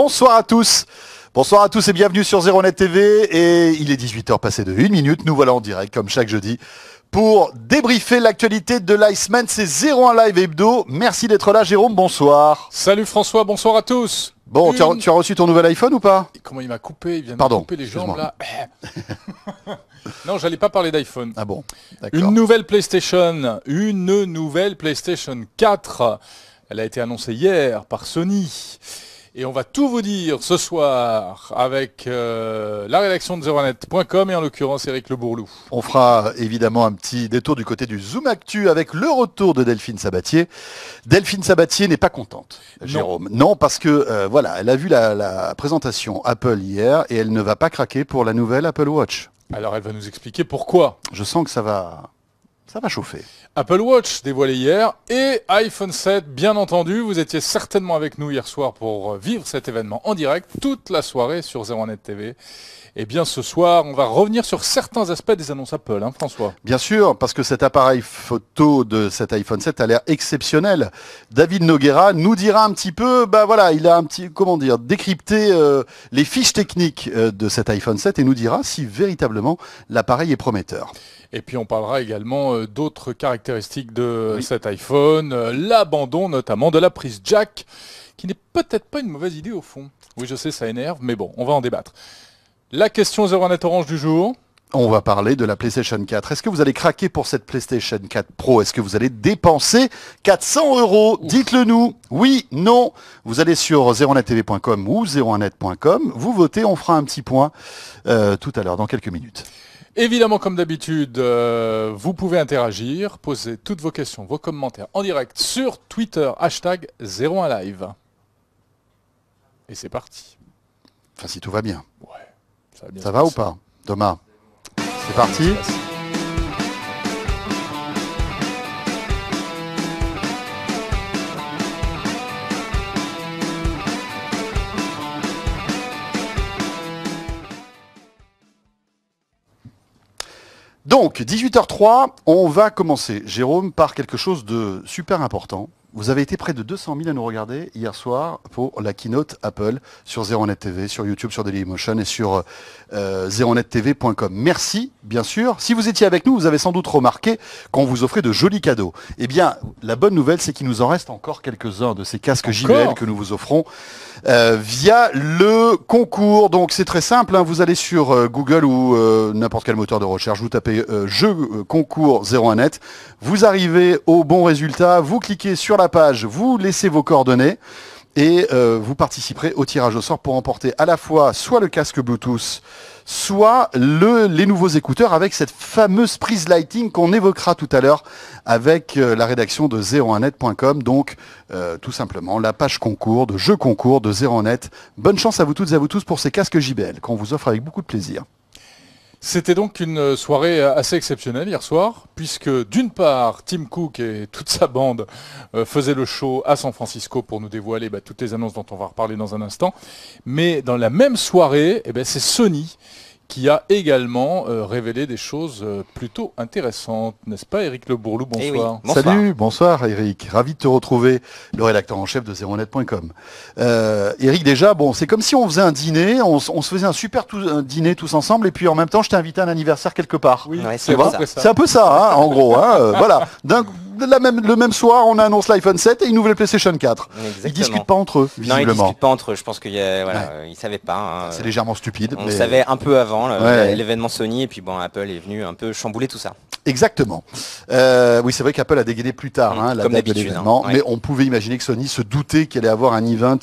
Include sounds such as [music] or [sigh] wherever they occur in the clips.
Bonsoir à tous. Bonsoir à tous et bienvenue sur Net TV. Et il est 18h passé de 1 minute. Nous voilà en direct comme chaque jeudi pour débriefer l'actualité de l'Iceman. C'est 01 Live Hebdo. Merci d'être là Jérôme, bonsoir. Salut François, bonsoir à tous. Bon, tu, as, reçu ton nouvel iPhone ou pas? Comment il m'a coupé? Il vient de me couper les jambes là. [laughs] non, j'allais pas parler d'iPhone. Ah bon Une nouvelle PlayStation, une nouvelle PlayStation 4. Elle a été annoncée hier par Sony. Et on va tout vous dire ce soir avec euh, la rédaction de zeronet.com et en l'occurrence Eric Le Bourlou. On fera évidemment un petit détour du côté du Zoom Actu avec le retour de Delphine Sabatier. Delphine Sabatier n'est pas contente, Jérôme. Non, parce que euh, voilà, elle a vu la, la présentation Apple hier et elle ne va pas craquer pour la nouvelle Apple Watch. Alors elle va nous expliquer pourquoi. Je sens que ça va ça va chauffer. Apple Watch dévoilé hier et iPhone 7, bien entendu. Vous étiez certainement avec nous hier soir pour vivre cet événement en direct toute la soirée sur 01net TV. Et bien ce soir, on va revenir sur certains aspects des annonces Apple, hein, François. Bien sûr, parce que cet appareil photo de cet iPhone 7 a l'air exceptionnel. David Noguera nous dira un petit peu, bah voilà, il a un petit, comment dire, décrypté euh, les fiches techniques euh, de cet iPhone 7 et nous dira si véritablement l'appareil est prometteur. Et puis on parlera également euh, d'autres caractéristiques de cet iPhone, l'abandon notamment de la prise jack, qui n'est peut-être pas une mauvaise idée au fond. Oui, je sais, ça énerve, mais bon, on va en débattre. La question 01net Orange du jour. On va parler de la PlayStation 4. Est-ce que vous allez craquer pour cette PlayStation 4 Pro? Est-ce que vous allez dépenser 400 euros? Dites-le nous. Oui, non. Vous allez sur 01nettv.com ou 01net.com. Vous votez, on fera un petit point euh, tout à l'heure, dans quelques minutes. Évidemment, comme d'habitude, euh, vous pouvez interagir, poser toutes vos questions, vos commentaires en direct sur Twitter, hashtag 01live. Et c'est parti. Enfin, si tout va bien. Ouais, ça va, bien ça va ou pas Thomas? C'est parti? Donc, 18h03, on va commencer, Jérôme, par quelque chose de super important. Vous avez été près de 200 000 à nous regarder hier soir pour la keynote Apple sur Zeronet TV, sur YouTube, sur Dailymotion et sur euh, zeronettv.com. Merci, bien sûr. Si vous étiez avec nous, vous avez sans doute remarqué qu'on vous offrait de jolis cadeaux. Eh bien, la bonne nouvelle, c'est qu'il nous en reste encore quelques-uns de ces casques JBL que nous vous offrons euh, via le concours. Donc c'est très simple, hein. vous allez sur euh, Google ou euh, n'importe quel moteur de recherche, vous tapez jeu concours 01net, vous arrivez au bon résultat, vous cliquez sur la page, vous laissez vos coordonnées et vous participerez au tirage au sort pour emporter à la fois soit le casque Bluetooth, soit le, les nouveaux écouteurs avec cette fameuse prise lighting qu'on évoquera tout à l'heure avec euh, la rédaction de 01net.com. Donc, euh, tout simplement, la page concours de jeux concours de 01net. Bonne chance à vous toutes et à vous tous pour ces casques JBL qu'on vous offre avec beaucoup de plaisir. C'était donc une soirée assez exceptionnelle hier soir, puisque d'une part, Tim Cook et [laughs] toute sa bande euh, faisaient le show à San Francisco pour nous dévoiler bah, toutes les annonces dont on va reparler dans un instant. Mais dans la même soirée, eh ben, c'est Sony qui a également euh, révélé des choses euh, plutôt intéressantes, n'est-ce pas Eric Le Bourlou? Eh bonsoir. Salut, bonsoir Eric, ravi de te retrouver, le rédacteur en chef de zeronet.com. Euh, Eric, déjà, bon, c'est comme si on faisait un dîner, on, se faisait un super dîner tous ensemble, et puis en même temps, je t'ai invité à un anniversaire quelque part. Oui, c'est un peu ça, hein, en gros. Hein, voilà. Même, le même soir, on annonce l'iPhone 7 et une nouvelle PlayStation 4. Exactement. Ils discutent pas entre eux, visiblement. Non, ils discutent pas entre eux. Je pense qu'ils voilà, savaient pas. Hein. C'est légèrement stupide. On savait un peu avant l'événement Sony et puis bon, Apple est venu un peu chambouler tout ça. Exactement. Euh, oui, c'est vrai qu'Apple a dégainé plus tard mm, hein, la date de l'événement, hein. mais on pouvait imaginer que Sony se doutait qu'elle allait avoir un event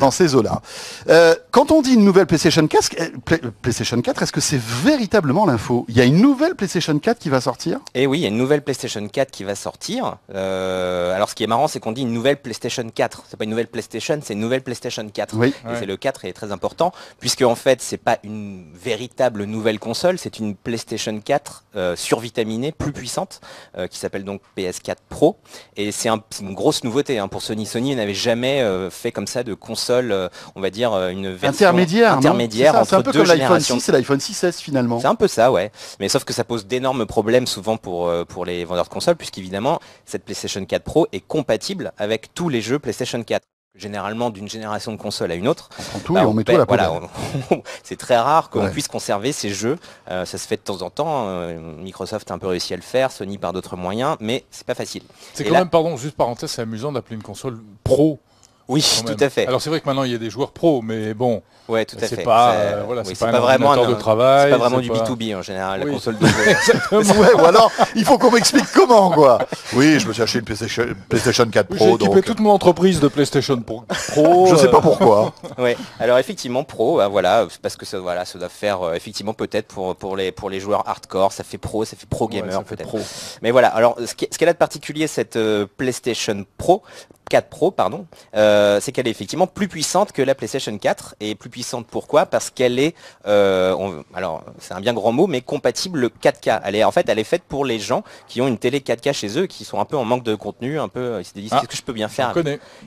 dans, ces eaux-là. Euh, quand on dit une nouvelle PlayStation 4, euh, PlayStation 4, est-ce que c'est véritablement l'info? Il y a une nouvelle PlayStation 4 qui va sortir? Eh oui, il y a une nouvelle PlayStation 4 qui va sortir. Euh, alors ce qui est marrant, c'est qu'on dit une nouvelle PlayStation 4. C'est pas une nouvelle PlayStation, c'est une nouvelle PlayStation 4. Oui. Et c'est le 4 est très important, puisque en fait, c'est pas une véritable nouvelle console, c'est une PlayStation 4 euh, survitaminée, plus puissante, euh, qui s'appelle donc PS4 Pro. Et c'est une grosse nouveauté hein, pour Sony. Sony n'avait jamais fait comme ça de console, on va dire une version intermédiaire, intermédiaire entre C'est un peu comme l'iPhone 6 et l'iPhone 6S finalement. C'est un peu ça, ouais. Mais sauf que ça pose d'énormes problèmes souvent pour, pour les vendeurs de consoles, puisqu'évidemment, cette PlayStation 4 Pro est compatible avec tous les jeux PlayStation 4. Généralement d'une génération de console à une autre. On prend tout bah, et on met tout à paie- la voilà, [laughs] c'est très rare qu'on Ouais. puisse conserver ces jeux. Euh, ça se fait de temps en temps. euh, Microsoft a un peu réussi à le faire, Sony par d'autres moyens, mais c'est pas facile. C'est quand là- même, pardon, juste parenthèse, c'est amusant d'appeler une console pro. Oui, tout à fait. Alors c'est vrai que maintenant il y a des joueurs pro, mais bon, Ouais, tout à c'est fait. pas, C'est- euh, voilà, oui, c'est pas, pas un vraiment un- de travail. C'est pas vraiment c'est du pas- B2B en général, Oui. la console de jeu. [laughs] [laughs] ouais, ou alors, il faut qu'on m'explique comment, quoi. Oui, je me suis acheté une PlayStation, PlayStation 4 Oui, Pro, J'ai équipé donc toute mon entreprise de PlayStation Pro. Je sais euh, pas pourquoi. [laughs] Ouais. Alors effectivement pro, bah, voilà, parce que ça, voilà, ça doit faire euh, effectivement peut-être pour pour les pour les joueurs hardcore, ça fait pro, ça fait pro gamer peut-être. pro. Mais voilà, alors ce qui- ce qu'elle a de particulier cette euh, PlayStation Pro 4 Pro pardon, euh, c'est qu'elle est effectivement plus puissante que la PlayStation 4 et plus puissante pourquoi? Parce qu'elle est euh, on- alors c'est un bien grand mot mais compatible 4K. Elle est en fait elle est faite pour les gens qui ont une télé 4K chez eux qui sont un peu en manque de contenu, un peu ils se disent Ah, qu'est-ce que je peux bien faire.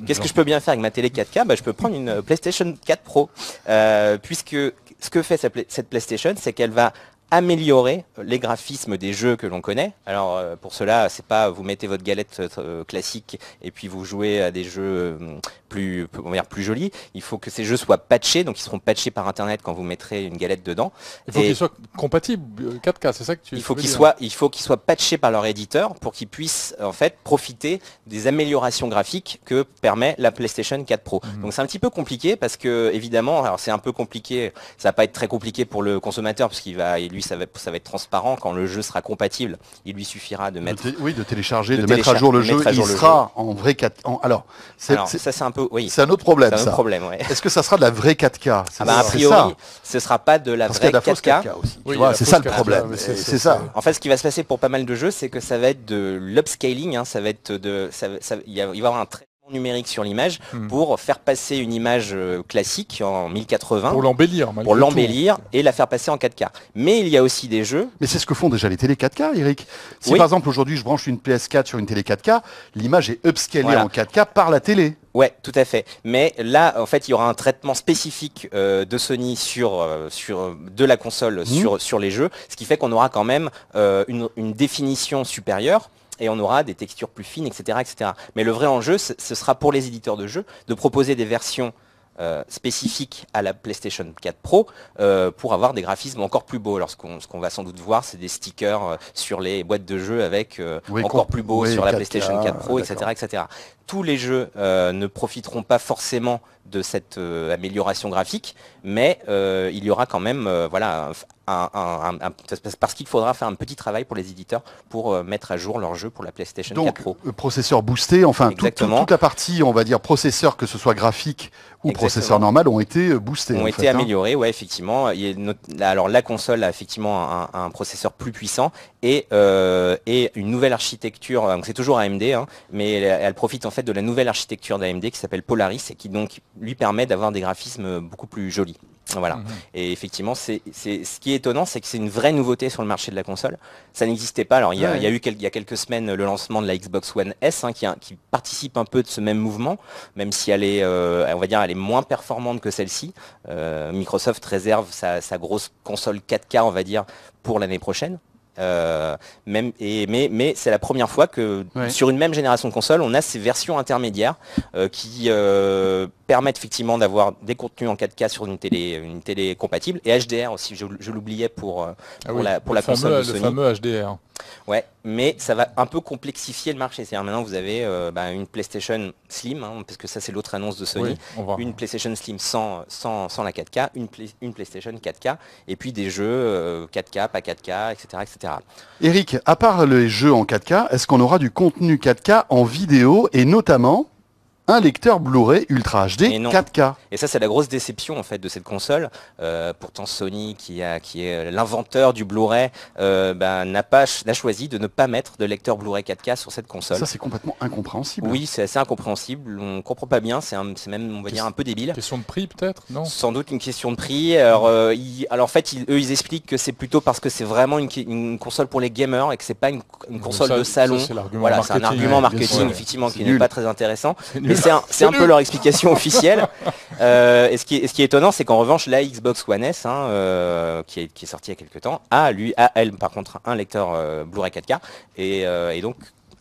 Qu'est-ce que je peux bien faire avec ma télé 4K bah, Je peux prendre une PlayStation 4 Pro. Euh, puisque ce que fait cette PlayStation, c'est qu'elle va améliorer les graphismes des jeux que l'on connaît. Alors euh, pour cela, c'est pas vous mettez votre galette euh, classique et puis vous jouez à des jeux euh, plus, on va dire plus jolis. Il faut que ces jeux soient patchés, donc ils seront patchés par internet quand vous mettrez une galette dedans. Il faut Et- qu'il soit compatible euh, 4K, c'est ça que tu il faut qu'ils dire soient, il faut qu'ils soient patchés par leur éditeur pour qu'ils puissent en fait profiter des améliorations graphiques que permet la PlayStation 4 Pro. Mhm. Donc c'est un petit peu compliqué parce que évidemment, alors c'est un peu compliqué, ça va pas être très compliqué pour le consommateur parce qu'il va, lui ça va, ça va être transparent quand le jeu sera compatible. Il lui suffira de De mettre. té- oui, de télécharger, de de, mettre à jour le jeu. Il le sera en vrai 4 en- Alors, ça c'est un peu, oui, c'est un autre problème, c'est un autre ça. problème, ouais. Est-ce que ça sera de la vraie 4K C'est Ah bah, a priori, ça. ce sera pas de la Parce qu'il y a vraie de la fausse 4K. 4K aussi. Oui, c'est ça le 4K, problème. C'est ça. En fait, ce qui va se passer pour pas mal de jeux, c'est que ça va être de l'upscaling. hein, ça va être de, ça, ça- il, va y avoir un traitement numérique sur l'image Hmm. pour faire passer une image euh, classique en 1080 Pour l'embellir, pour l'embellir et la faire passer en 4K. Mais il y a aussi des jeux. Mais c'est ce que font déjà les télé 4K, Eric. Si Oui. par exemple aujourd'hui je branche une PS4 sur une télé 4K, l'image est upscalée Voilà. en 4K par la télé. Ouais, tout à fait. Mais là, en fait, il y aura un traitement spécifique euh, de Sony sur, euh, sur de la console Mhm. sur, sur les jeux, ce qui fait qu'on aura quand même euh, une, une définition supérieure et on aura des textures plus fines, etc., etc. Mais le vrai enjeu, ce sera pour les éditeurs de jeux de proposer des versions euh, spécifiques à la PlayStation 4 Pro euh, pour avoir des graphismes encore plus beaux. Alors ce qu'on va sans doute voir, c'est des stickers euh, sur les boîtes de jeux avec euh, Oui, encore plus beaux oui, sur la 4K, PlayStation 4 Pro, etc., etc. Tous les jeux euh, ne profiteront pas forcément de cette euh, amélioration graphique, mais euh, il y aura quand même, voilà, un, un- un- un- parce qu'il faudra faire un petit travail pour les éditeurs pour mettre à jour leur jeu pour la PlayStation 4 Donc Pro. processeur boosté, enfin tout- tout- Exactement. toute la partie, on va dire processeur, que ce soit graphique ou Exactement. processeur normal, ont été boostés. ont en été fait, hein. améliorés, ouais, effectivement. Alors la console a effectivement un, processeur plus puissant et, et une nouvelle architecture. C'est toujours AMD, hein, mais elle, elle profite en fait de la nouvelle architecture d'AMD qui s'appelle Polaris et qui donc lui permet d'avoir des graphismes beaucoup plus jolis. Voilà. Mhm. Et effectivement, c'est, ce qui est étonnant, c'est que c'est une vraie nouveauté sur le marché de la console. Ça n'existait pas. Alors, il y a, Ouais. il y a eu quel- il y a quelques semaines le lancement de la Xbox One S, hein, qui participe un peu de ce même mouvement, même si elle est, euh, on va dire, elle est moins performante que celle-ci. Euh, Microsoft réserve sa, sa grosse console 4K, on va dire, pour l'année prochaine. Euh, même, et, mais mais c'est la première fois que Ouais. sur une même génération de consoles, on a ces versions intermédiaires euh, qui euh, permettent effectivement d'avoir des contenus en 4K sur une télé, une télé compatible et HDR aussi. Je, je l'oubliais pour, Ah pour oui, la, pour la console fameux, de le Sony. fameux HDR. Ouais, mais ça va un peu complexifier le marché. C'est-à-dire maintenant vous avez euh, bah, une PlayStation Slim, hein, parce que ça c'est l'autre annonce de Sony. Oui. Une PlayStation Slim sans, sans, sans la 4K, une, une PlayStation 4K, et puis des jeux euh, 4K, pas 4K, etc. etc. Eric, à part les jeux en 4K, est-ce qu'on aura du contenu 4K en vidéo et notamment un lecteur Blu-ray Ultra HD Et non. 4K Et ça, c'est la grosse déception en fait de cette console. Euh, pourtant, Sony, qui, a, qui est l'inventeur du Blu-ray, euh, bah, n'a pas n'a choisi de ne pas mettre de lecteur Blu-ray 4K sur cette console. Ça c'est complètement incompréhensible. oui, c'est assez incompréhensible. On comprend pas bien. C'est un- c'est même, on va dire, un peu débile. Question de prix peut-être Non? Sans doute une question de prix. Alors, euh, ils- alors en fait, ils- eux, ils expliquent que c'est plutôt parce que c'est vraiment une, une console pour les gamers et que c'est pas une, une console Ça- de salon. ça, c'est l'argument Voilà, c'est un marketing, argument marketing effectivement qui n'est pas très intéressant. C'est Mais nul. c'est un, peu leur explication [laughs] officielle. Euh, et, ce qui est, et ce qui est étonnant, c'est qu'en revanche, la Xbox One S, hein, euh, qui, est, qui est sortie il y a quelques temps, a lui, a elle par contre un lecteur euh, Blu-ray 4K et, euh, et donc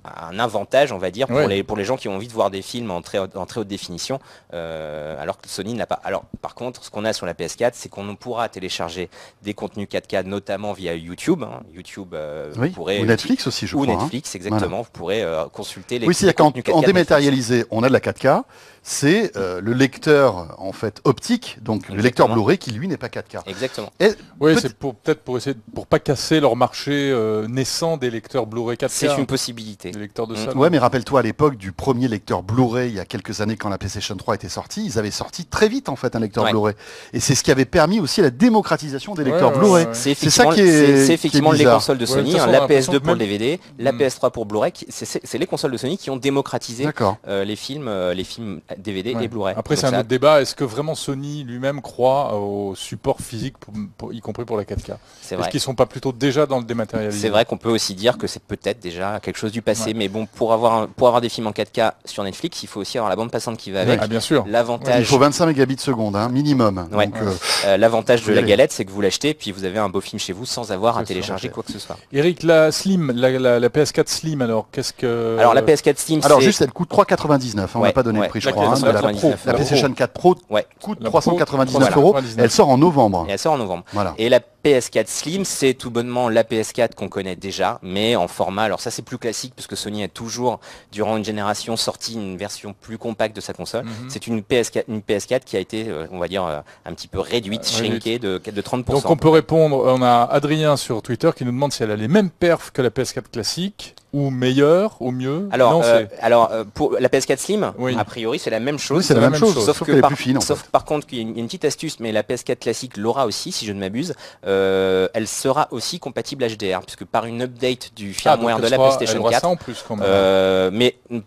un avantage, on va dire, pour, Ouais. les, pour les gens qui ont envie de voir des films en très, haute- en très haute définition, euh, alors que Sony n'a pas. Alors, par contre, ce qu'on a sur la PS4, c'est qu'on pourra télécharger des contenus 4K, notamment via YouTube. hein. YouTube euh, Oui, pourrait ou Netflix aussi, je ou crois. hein. Netflix, exactement. Vous pourrez euh, consulter les Oui, c'est-à-dire qu'en contenus 4K en dématérialisé, on a de la 4K. C'est euh, le lecteur en fait optique, donc le lecteur Blu-ray qui lui n'est pas 4K. Exactement. Et Oui, c'est pour peut-être pour essayer de- pour pas casser leur marché euh, naissant des lecteurs Blu-ray 4K. C'est une possibilité. Des lecteurs de Mm. salon. Ouais, mais rappelle-toi à l'époque du premier lecteur Blu-ray, il y a quelques années quand la PlayStation 3 était sortie, ils avaient sorti très vite en fait un lecteur Ouais. Blu-ray. Et c'est ce qui avait permis aussi la démocratisation des lecteurs Ouais, Blu-ray. ouais. C'est C'est ça effectivement, qui est- c'est- c'est qui est effectivement les consoles de Ouais, de Sony, hein, la l'impression PS2 que pour le DVD, la Mm. PS3 pour Blu-ray. c'est- les consoles de Sony qui ont démocratisé D'accord. euh, les films, euh, les films DVD Ouais. et Blu-ray. Après, c'est un ça- autre débat. Est-ce que vraiment Sony lui-même croit au support physique, pour- pour- y compris pour la 4K C'est Est-ce vrai. qu'ils sont pas plutôt déjà dans le dématérialisé? C'est vrai qu'on peut aussi dire que c'est peut-être déjà quelque chose du passé, mais bon, pour avoir, un- pour avoir des films en 4K sur Netflix, il faut aussi avoir la bande passante qui va avec. Ah, bien sûr. Il L'avantage, faut 25 mégabits seconde, hein, minimum. Ouais. Donc, euh, euh, l'avantage de la galette, c'est que vous l'achetez, puis vous avez un beau film chez vous sans avoir à télécharger quoi que ce soit. Eric, la Slim, la, la- la PS4 Slim, alors qu'est-ce que Alors la PS4 Steam, alors juste, elle coûte 3,99. hein, on n'a pas donné ouais. le prix, je La crois. hein, de la, 499 la euros. PlayStation 4 Pro Ouais. coûte La Pro, 399 euros. 399. Elle sort en novembre. Et elle sort en novembre. Voilà. Et la PS4 Slim, c'est tout bonnement la PS4 qu'on connaît déjà, mais en format. Alors ça, c'est plus classique parce que Sony a toujours, durant une génération, sorti une version plus compacte de sa console. Mhm. C'est une PS4, une PS4 qui a été, euh, on va dire, euh, un petit peu réduite, Euh, shrinkée de, de 30%. Donc on peut répondre, on a Adrien sur Twitter qui nous demande si elle a les mêmes perfs que la PS4 classique, ou meilleure, ou mieux. Alors, non, euh, alors euh, pour la PS4 Slim, Oui. a priori, c'est la même chose. Oui, c'est la même chose, sauf, est par, plus fine. En sauf fait. par contre qu'il y a une, il y a une petite astuce, mais la PS4 classique l'aura aussi, si je ne m'abuse. Euh, elle sera aussi compatible HDR, puisque par une update du Ah, firmware de la sera- PlayStation aura 4, ça en plus quand même. euh, mais, mais,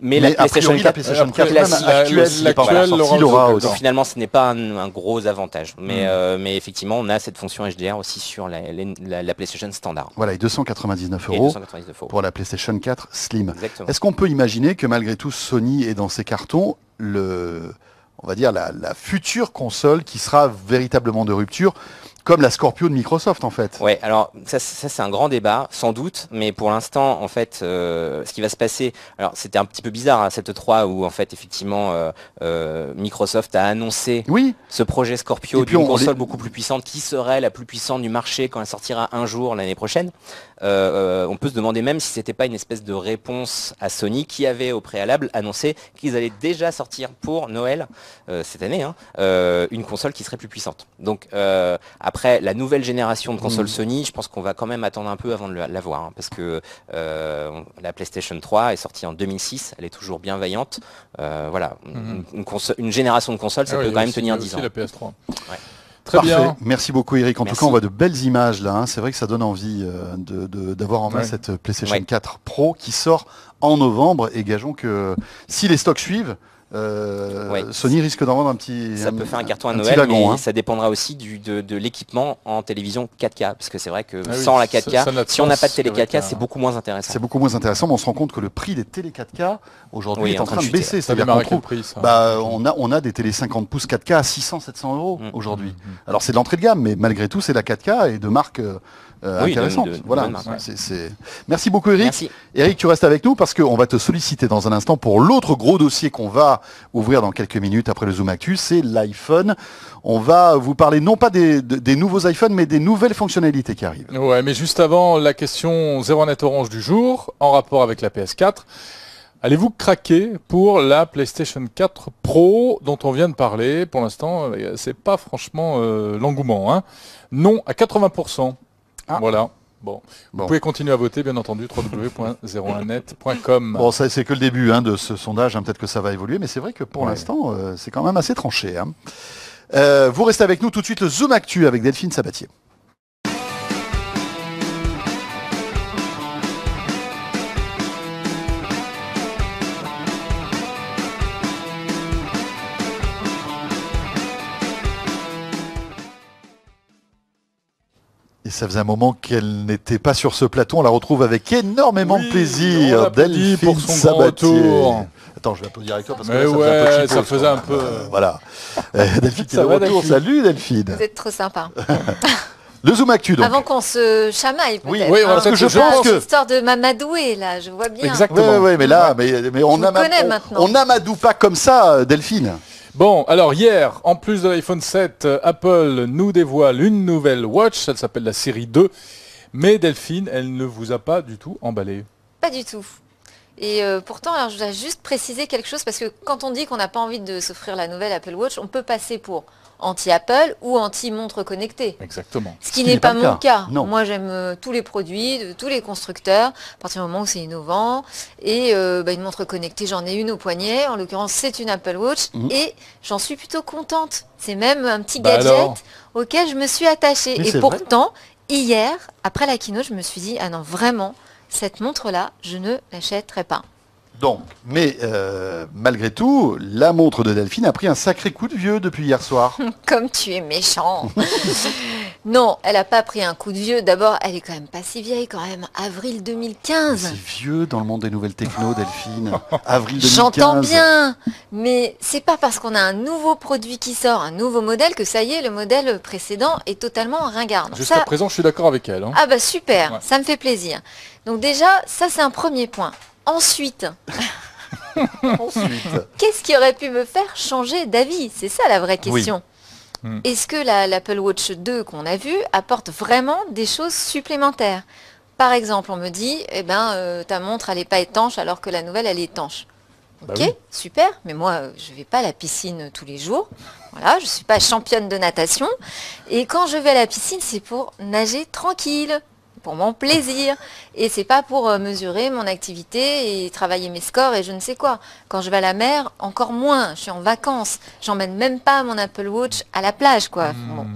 Mais la PlayStation priori, la 4 PlayStation Après, 4 la- même la- actuelle, encore l'aura aussi. Donc finalement, ce n'est pas un, un gros avantage. Mais, Mm. euh, mais effectivement, on a cette fonction HDR aussi sur la, la- la PlayStation standard. Voilà, et 299 Et euros 299 euros. pour la PlayStation 4 Slim. Exactement. Est-ce qu'on peut imaginer que malgré tout Sony est dans ses cartons le, on va dire la, la future console qui sera véritablement de rupture, comme la Scorpio de Microsoft en fait Ouais, alors ça, ça, c'est un grand débat, sans doute, mais pour l'instant, en fait, euh, ce qui va se passer, alors c'était un petit peu bizarre hein, cette 3 où en fait effectivement euh, euh, Microsoft a annoncé Oui, ce projet Scorpio d'une on- console les- beaucoup plus puissante qui serait la plus puissante du marché quand elle sortira un jour l'année prochaine. Euh, euh, on peut se demander même si c'était pas une espèce de réponse à Sony qui avait au préalable annoncé qu'ils allaient déjà sortir pour Noël euh, cette année hein, euh, une console qui serait plus puissante. Donc après la nouvelle génération de consoles Mm. Sony, je pense qu'on va quand même attendre un peu avant de la voir hein, parce que la PlayStation 3 est sortie en 2006, elle est toujours bien vaillante. Voilà, Mhm. une, une conso- une génération de consoles, ça Ah peut quand même tenir il y a 10 aussi ans. la PS3. Ouais. Très parfait. bien. Merci beaucoup Eric. En tout cas, on voit de belles images là. hein. C'est vrai que ça donne envie euh, de- de- d'avoir en main Ouais. cette PlayStation Ouais. 4 Pro qui sort en novembre. Et gageons que si les stocks suivent, euh, Ouais. Sony risque d'en vendre un petit. Ça peut faire un carton à Noël, wagon, mais hein. ça dépendra aussi du, de, de l'équipement en télévision 4K. Parce que c'est vrai que Ah oui, sans la ça- 4K, ça n'a de si on n'a pas de télé qu'avec 4K, un- c'est beaucoup moins intéressant. C'est beaucoup moins intéressant, mais on se rend compte que le prix des télé 4K aujourd'hui Oui, est en train de chuter. baisser. Ça trouve prix Bah, on a, on a des télé 50 pouces 4K à 600-700 euros Mm. aujourd'hui. Mhm. Alors c'est de l'entrée de gamme, mais malgré tout, c'est la 4K et de marques euh, euh, Oui, de- de voilà. c'est- Merci beaucoup Eric. Merci. Eric, tu restes avec nous parce qu'on va te solliciter dans un instant pour l'autre gros dossier qu'on va ouvrir dans quelques minutes après le Zoom Actu, c'est l'iPhone. On va vous parler non pas des, de- des nouveaux iPhones, mais des nouvelles fonctionnalités qui arrivent. Ouais, mais juste avant, la question 0 net orange du jour, en rapport avec la PS4. Allez-vous craquer pour la PlayStation 4 Pro dont on vient de parler? Pour l'instant, euh, c'est pas franchement euh, l'engouement. hein. Non à 80%. Ah. Voilà. Bon. Vous Bon. pouvez continuer à voter, bien entendu, www.01net.com. Bon, ça c'est que le début hein, de ce sondage, hein, peut-être que ça va évoluer, mais c'est vrai que pour Ouais. l'instant, euh, c'est quand même assez tranché. hein. Euh, vous restez avec nous tout de suite le Zoom Actu avec Delphine Sabatier. Et ça faisait un moment qu'elle n'était pas sur ce plateau. On la retrouve avec énormément Oui, de plaisir. Delphine pour son grand Sabatier. retour. Attends, je vais applaudir avec toi parce que là, ça faisait un ouais, ça faisait un peu, Euh, [laughs] voilà. Euh, [laughs] Delphine, qui est Ça de va, retour. Delphine Salut Delphine. Vous êtes trop sympa. Le Zoom Actu, donc. Avant qu'on se chamaille, peut-être. Oui, oui, hein. peut-être je se pense que- Histoire de m'amadouer, là, je vois bien. Exactement. Mais là, mais, mais on, Je vous ama- connais on- maintenant. on amadoue pas comme ça, euh, Delphine. Bon, alors hier, en plus de l'iPhone 7, euh, Apple nous dévoile une nouvelle watch, elle s'appelle la série 2, mais Delphine, elle ne vous a pas du tout emballé. Pas du tout. Et euh, pourtant, alors, je dois juste préciser quelque chose, parce que quand on dit qu'on n'a pas envie de s'offrir la nouvelle Apple Watch, on peut passer pour anti-Apple ou anti-montre connectée. Exactement. Ce qui n'est pas, mon cas. Non. Moi, j'aime euh, tous les produits de tous les constructeurs, à partir du moment où c'est innovant. Et euh, bah, une montre connectée, j'en ai une au poignet. En l'occurrence, c'est une Apple Watch. Mhm. Et j'en suis plutôt contente. C'est même un petit Bah gadget alors auquel je me suis attachée. Mais et vrai. pourtant, hier, après la keynote, je me suis dit, ah non, vraiment, cette montre-là, je ne l'achèterai pas. Donc, mais euh, malgré tout, la montre de Delphine a pris un sacré coup de vieux depuis hier soir. [laughs] Comme tu es méchant. [laughs] non, elle n'a pas pris un coup de vieux. D'abord, elle est quand même pas si vieille quand même. Avril 2015. C'est vieux dans le monde des nouvelles techno, Delphine. [laughs] Avril 2015. J'entends bien, mais c'est pas parce qu'on a un nouveau produit qui sort, un nouveau modèle, que ça y est, le modèle précédent est totalement ringard. Donc Jusqu'à ça- présent, je suis d'accord avec elle. hein. ah bah super, Ouais. ça me fait plaisir. Donc déjà, ça c'est un premier point. Ensuite, [laughs] Ensuite. qu'est-ce qui aurait pu me faire changer d'avis? C'est ça la vraie Oui. question. Hmm. Est-ce que la- l'Apple Watch 2 qu'on a vu apporte vraiment des choses supplémentaires? Par exemple, on me dit, eh ben, euh, ta montre, elle n'est pas étanche alors que la nouvelle, elle est étanche. Bah Ok, oui. super, mais moi, euh, je ne vais pas à la piscine tous les jours. Voilà, je ne suis pas championne de natation. Et quand je vais à la piscine, c'est pour nager tranquille, pour mon plaisir. Et c'est pas pour euh, mesurer mon activité et travailler mes scores et je ne sais quoi. Quand je vais à la mer, encore moins. Je suis en vacances. J'emmène même pas mon Apple Watch à la plage, quoi. Bon.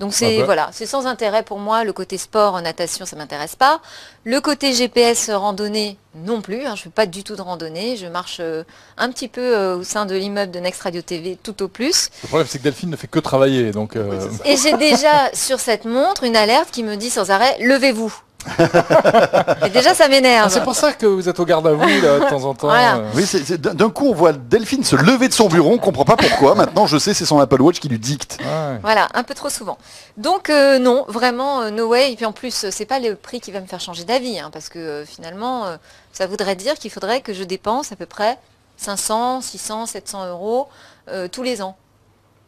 Donc c'est Ah bah. voilà, c'est sans intérêt pour moi. Le côté sport, natation, ça m'intéresse pas. Le côté GPS randonnée non plus. hein, je fais pas du tout de randonnée. Je marche euh, un petit peu euh, au sein de l'immeuble de Next Radio TV tout au plus. Le problème, c'est que Delphine ne fait que travailler, donc... euh, Et j'ai déjà sur cette montre une alerte qui me dit sans arrêt levez-vous. [laughs] Et déjà ça ah, m'énerve. c'est pour ça que vous êtes au garde à vous, là, de temps en temps. Voilà. euh. Oui, d'un coup, on voit Delphine se lever de son bureau, on comprend pas pourquoi. Maintenant, je sais, c'est son Apple Watch qui lui dicte. Ouais. Voilà, un peu trop souvent. Donc euh, non, vraiment euh, no way. Et puis en plus, c'est pas le prix qui va me faire changer d'avis, hein, parce que euh, finalement, euh, ça voudrait dire qu'il faudrait que je dépense à peu près 500, 600, 700 euros euh, tous les ans.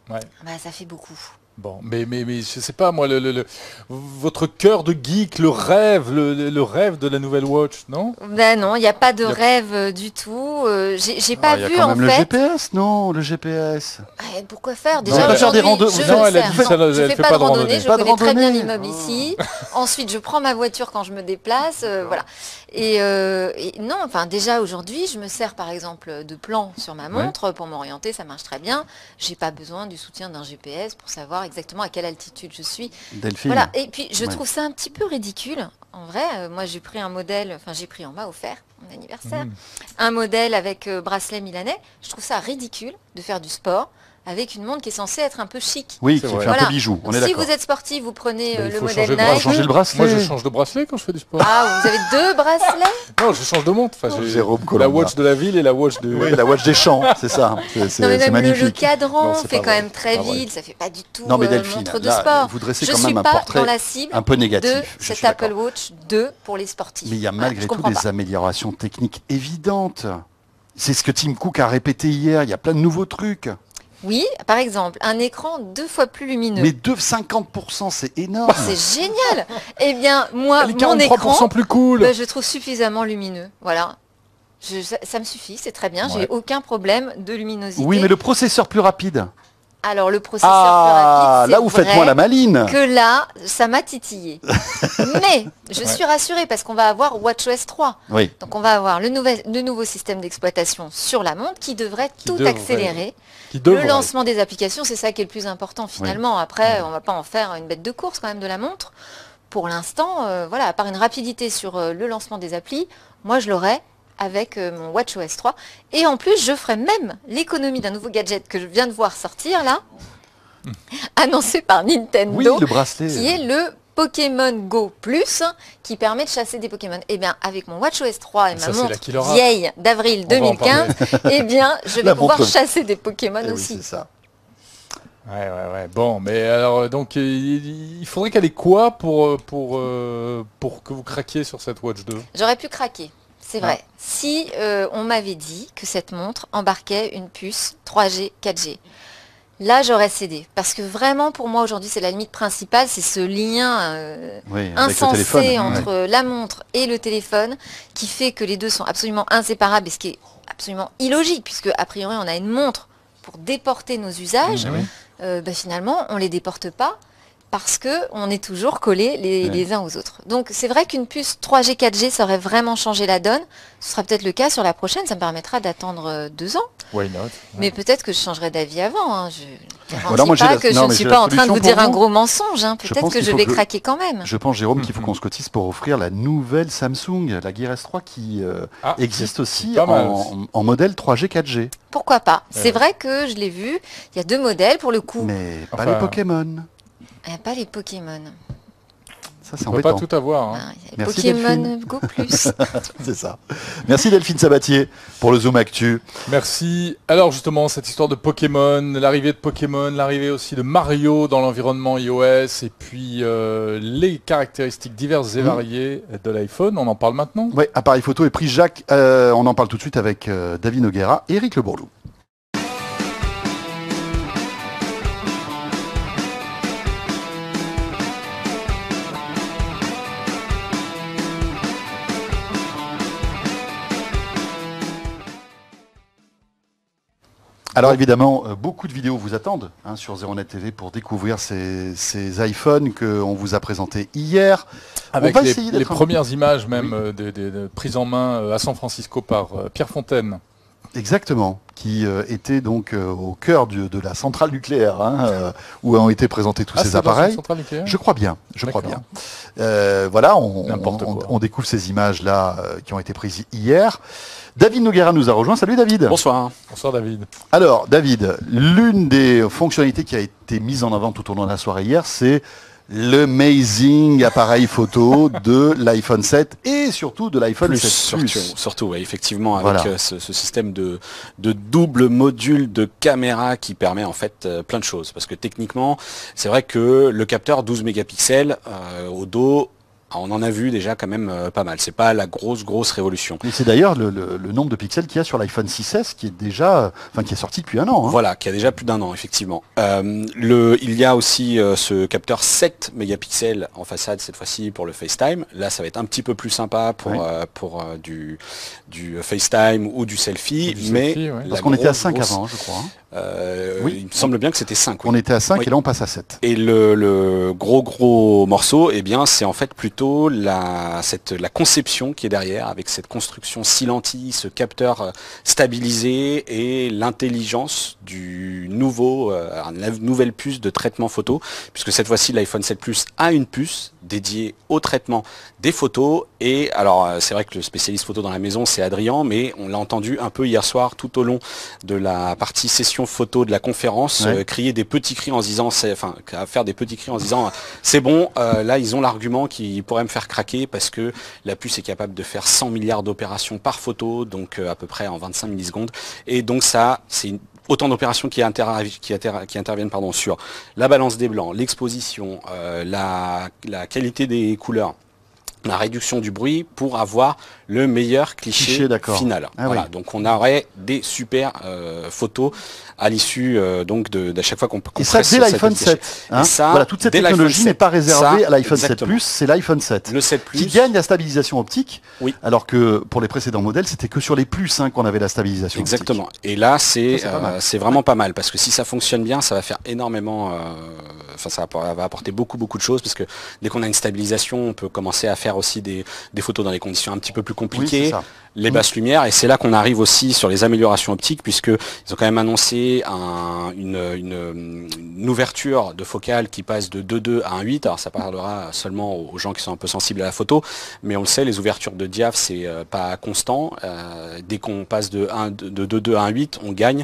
Ouais. Bah ça fait beaucoup. Bon, mais, mais, mais je sais pas, moi, le, le- le- votre cœur de geek, le rêve, le, le- le rêve de la nouvelle watch, non? Ben non, il n'y a pas de a- rêve euh, du tout. Euh, j'ai pas Ah, Il y a vu quand en même le fait. GPS, non Le GPS. Ouais, pourquoi faire? Non, Déjà faire des rando- je Non, le elle a sais. dit ça, Non, elle je fait fais pas de randonnée, randonnée. je Pas de connais très bien l'immeuble Oh. ici. Ensuite, je prends ma voiture quand je me déplace, euh, voilà. Et, euh, et non, enfin déjà aujourd'hui, je me sers par exemple de plan sur ma montre pour m'orienter, ça marche très bien. J'ai pas besoin du soutien d'un GPS pour savoir exactement à quelle altitude je suis. Delphine. Voilà. Et puis je Ouais. trouve ça un petit peu ridicule. En vrai, euh, moi j'ai pris un modèle, enfin j'ai pris, on m'a offert mon anniversaire, Mhm. un modèle avec euh, bracelet milanais. Je trouve ça ridicule de faire du sport avec une montre qui est censée être un peu chic. Oui, qui fait un Voilà. peu bijou, on est si vous êtes sportif, vous prenez euh, il le faut modèle changer de bracelet. Nike. changer le bracelet. Moi, je change de bracelet quand je fais du sport. Ah, vous avez deux bracelets? Non, je change de montre. Enfin, j'ai Jérôme la watch de la ville et la watch de... Oui, la watch des champs, c'est ça. C'est même le, le magnifique. cadran Non, fait quand vrai. même très vide, ça fait pas du tout Non, mais euh, Delphine, montre de là, sport. vous dressez je quand suis même un pas portrait dans la cible un peu de négatif. je cette. Apple Watch 2 pour les sportifs. Mais il y a Voilà, malgré je tout des améliorations techniques évidentes. C'est ce que Tim Cook a répété hier. Il y a plein de nouveaux trucs. Oui, par exemple, un écran deux fois plus lumineux. Mais de 50%, c'est énorme. C'est génial Eh bien, moi, Elle est mon 43% écran, plus cool. ben, je trouve suffisamment lumineux. Voilà. Je- ça, ça me suffit, c'est très bien, Ouais. j'ai aucun problème de luminosité. Oui, mais le processeur plus rapide. Alors, le processeur Ah, plus rapide, là vrai faites-moi la maline. que là, ça m'a titillé. [laughs] mais je suis rassurée parce qu'on va avoir WatchOS 3. Oui. Donc on va avoir le, nouvel, le nouveau système d'exploitation sur la montre qui devrait Qui tout devrait. accélérer. Le lancement des applications, c'est ça qui est le plus important finalement. Après, on va pas en faire une bête de course quand même de la montre. Pour l'instant, euh, voilà, à part une rapidité sur euh, le lancement des applis, moi je l'aurai avec euh, mon WatchOS 3. Et en plus, je ferai même l'économie d'un nouveau gadget que je viens de voir sortir là, [laughs] annoncé par Nintendo Oui, le bracelet. qui est le Pokémon Go Plus qui permet de chasser des Pokémon. Eh bien, avec mon WatchOS 3 et ma montre vieille d'avril On va en 2015, eh bien, je [laughs] vais La pouvoir montre. chasser des Pokémon Eh oui, aussi. c'est ça. Ouais, ouais, ouais. Bon, mais alors, donc, il, il faudrait qu'elle ait quoi pour, euh, pour, euh, pour que vous craquiez sur cette Watch 2 J'aurais pu craquer, c'est vrai. Si euh, on m'avait dit que cette montre embarquait une puce 3G, 4G. Là, j'aurais cédé. Parce que vraiment, pour moi, aujourd'hui, c'est la limite principale, c'est ce lien euh, Oui, insensé. Ouais. entre la montre et le téléphone qui fait que les deux sont absolument inséparables et ce qui est absolument illogique puisque a priori on a une montre pour déporter nos usages, Ah oui. euh, bah, finalement on les déporte pas parce que on est toujours collés les, Ouais. les uns aux autres. Donc c'est vrai qu'une puce 3G 4G ça aurait vraiment changé la donne. Ce sera peut-être le cas sur la prochaine, ça me permettra d'attendre euh, deux ans. Why not? Mais peut-être que je changerai d'avis avant. hein. Je ne Voilà, moi, j'ai pas la- que non, je ne suis pas en train de vous dire un gros mensonge. hein. Peut-être que je vais que- craquer quand même. Je pense, Jérôme, qu'il faut Mhm. qu'on se cotise pour offrir la nouvelle Samsung, la Gear S3, qui euh, Ah, existe aussi en, en modèle 3G, 4G. Pourquoi pas? C'est vrai que je l'ai vu. Il y a deux modèles pour le coup. Mais pas les Pokémon. Pas les Pokémon. Ça, c'est On peut pas tout avoir. hein. Ah, Merci, Pokémon Delphine. Go [laughs] Plus. C'est ça. Merci Delphine Sabatier pour le Zoom Actu. Merci. Alors justement, cette histoire de Pokémon, l'arrivée de Pokémon, l'arrivée aussi de Mario dans l'environnement iOS, et puis euh, les caractéristiques diverses et Mhm. variées de l'iPhone, on en parle maintenant Ouais, appareil photo et prix Jacques. Euh, on en parle tout de suite avec euh, David Noguera et Eric Le Bourlou. Alors évidemment, euh, beaucoup de vidéos vous attendent hein, sur Zeronet TV pour découvrir ces, ces iPhones qu'on vous a présentés hier. Avec va les, essayer les premières images même Oui. euh, des, des- des prises en main euh, à San Francisco par Pierre Fontaine. Exactement, qui euh, était donc euh, au cœur du- de la centrale nucléaire, hein, euh, où ont été présentés tous Ah, ces appareils. Je crois bien, je crois bien. Voilà, on, on- on découvre ces images-là euh, qui ont été prises hier. David Noguera nous a rejoint. Salut David. Bonsoir. Bonsoir David. Alors David, l'une des fonctionnalités qui a été mise en avant tout au long de la soirée hier, c'est l'amazing appareil photo [laughs] de l'iPhone 7 et surtout de l'iPhone Plus, 7 surtout, Plus. surtout, ouais, effectivement, avec Voilà. euh, ce, ce système de, de double module de caméra qui permet en fait euh, plein de choses. Parce que techniquement, c'est vrai que le capteur 12 mégapixels euh, au dos, on en a vu déjà quand même euh, pas mal. C'est pas la grosse grosse révolution. Et c'est d'ailleurs le, le- le nombre de pixels qu'il y a sur l'iPhone 6S qui est déjà, enfin qui est sorti depuis un an. hein. Voilà, qui a déjà plus d'un an, effectivement. Euh, le, il y a aussi euh, ce capteur 7 mégapixels en façade, cette fois-ci pour le FaceTime. Là, ça va être un petit peu plus sympa pour, Oui. euh, pour euh, du, du FaceTime ou du selfie. Du mais selfie, ouais. la Parce qu'on était à grosse, 5 grosse- avant, je crois. hein. Euh, Oui. Il me semble bien que c'était 5. On était à 5 Oui. et là on passe à 7. Et le, le gros gros morceau, eh bien, c'est en fait plutôt la, cette, la conception qui est derrière, avec cette construction si lentille, ce capteur euh, stabilisé et l'intelligence du nouveau, euh, la nouvelle puce de traitement photo, puisque cette fois-ci l'iPhone 7 Plus a une puce dédiée au traitement des photos. Et alors, euh, c'est vrai que le spécialiste photo dans la maison, c'est Adrien, mais on l'a entendu un peu hier soir tout au long de la partie session photo de la conférence, Ouais. euh, crier des petits cris en disant, enfin, faire des petits cris en disant, c'est bon, euh, là ils ont l'argument qui pourrait me faire craquer parce que la puce est capable de faire 100 milliards d'opérations par photo, donc euh, à peu près en 25 millisecondes. Et donc ça, c'est une- autant d'opérations qui, interviennent pardon, sur la balance des blancs, l'exposition, euh, la qualité des couleurs la réduction du bruit pour avoir le meilleur cliché, final. Ah Voilà, oui. donc on aurait des super euh, photos à l'issue euh, donc de, d'à chaque fois qu'on qu'on Et ça dès l'iPhone cliché. 7. hein. Et ça, voilà, toute cette technologie 7. n'est pas réservée Ça, à l'iPhone 7 exactement. Plus, c'est l'iPhone 7. Le 7 qui Plus, gagne la stabilisation optique, Oui. alors que pour les précédents modèles, c'était que sur les plus hein, qu'on avait la stabilisation Exactement. Et là, c'est euh, vraiment pas mal parce que si ça fonctionne bien, ça va faire énormément. euh, Enfin, ça va apporter beaucoup beaucoup de choses parce que dès qu'on a une stabilisation, on peut commencer à faire aussi des, des photos dans des conditions un petit peu plus. Oui, compliquées. les Mm. basses lumières et c'est là qu'on arrive aussi sur les améliorations optiques puisque ils ont quand même annoncé un- une, une- une ouverture de focale qui passe de 2.2 à 1.8 alors ça parlera seulement aux gens qui sont un peu sensibles à la photo mais on le sait les ouvertures de diaph c'est euh, pas constant Euh, dès qu'on passe de 1 de 2.2 à 1.8 on gagne